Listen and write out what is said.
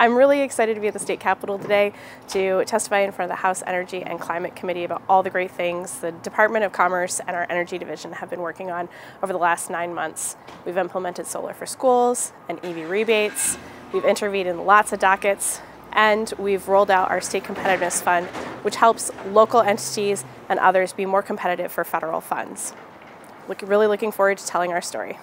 I'm really excited to be at the state capitol today to testify in front of the House Energy and Climate Committee about all the great things the Department of Commerce and our Energy Division have been working on over the last nine months. We've implemented solar for schools and EV rebates, we've intervened in lots of dockets, and we've rolled out our State Competitiveness Fund, which helps local entities and others be more competitive for federal funds. Look, really looking forward to telling our story.